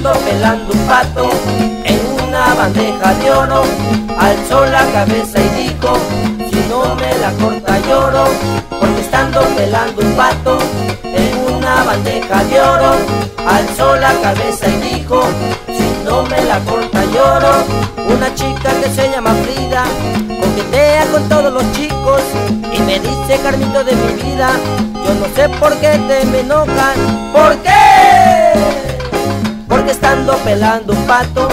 Estando pelando un pato en una bandeja de oro, alzó la cabeza y dijo, si no me la corta lloro. Porque estando pelando un pato en una bandeja de oro, alzó la cabeza y dijo, si no me la corta lloro. Una chica que se llama Frida, coquetea con todos los chicos y me dice, Carmito de mi vida, yo no sé por qué te me enojan, ¿por qué? Estando pelando un pato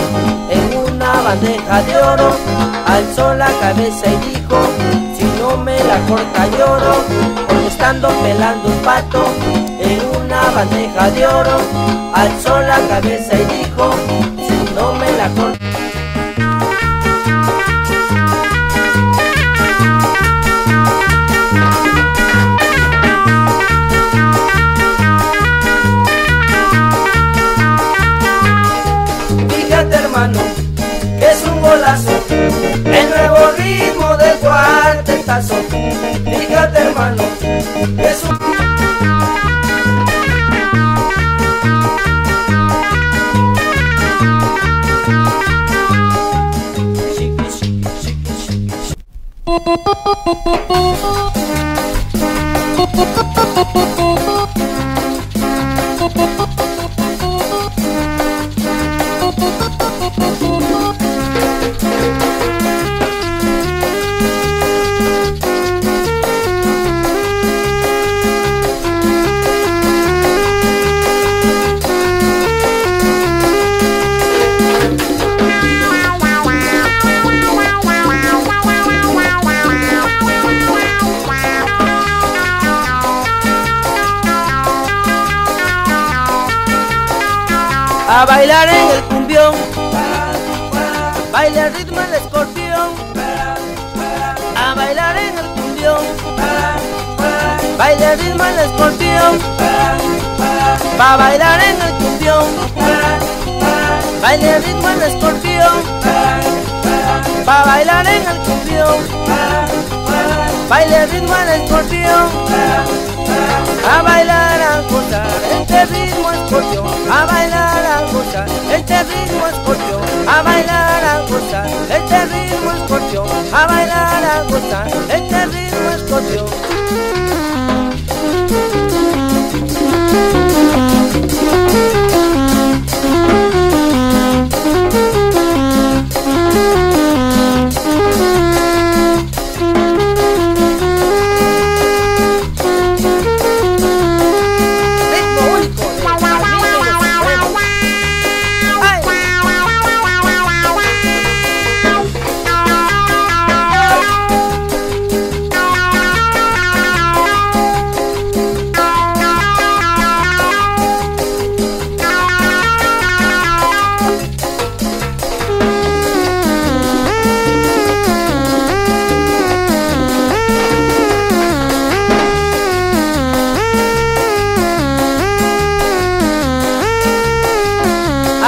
en una bandeja de oro, alzó la cabeza y dijo, si no me la corta lloro. Porque estando pelando un pato en una bandeja de oro, alzó la cabeza y dijo, si no me la corta es un golazo, el nuevo ritmo del cuartetazo. A bailar en el cumbión, baila el ritmo el escorpión. A bailar en el cumbión, baila ritmo el escorpión. Va a bailar en el cumbión, baila ritmo el escorpión. Va a bailar en el cumbión, baila ritmo el escorpión. A bailar a gozar este ritmo escorpión, a bailar a gozar este ritmo escorpión, a bailar a gozar este ritmo escorpión, a bailar a gozar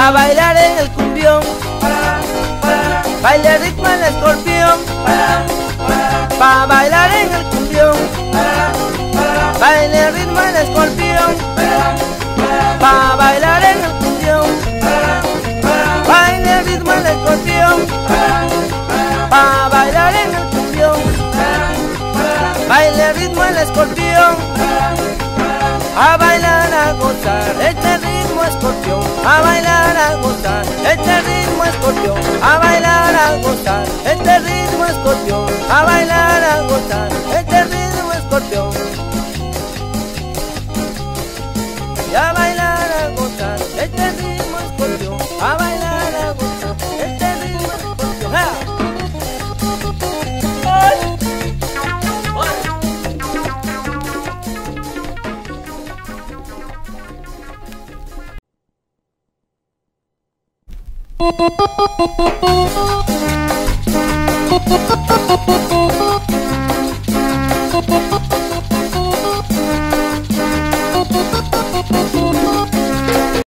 A bailar en el cumbión, baila el ritmo el escorpión. Pa' bailar en el cumbión, baila el ritmo el escorpión. Pa' bailar en el cumbión, baila el ritmo el escorpión. Pa' bailar en el cumbión, baila el ritmo el escorpión. A bailar a gozar este ritmo escorpión, a bailar a gozar este ritmo escorpión, a bailar a gozar Thank you.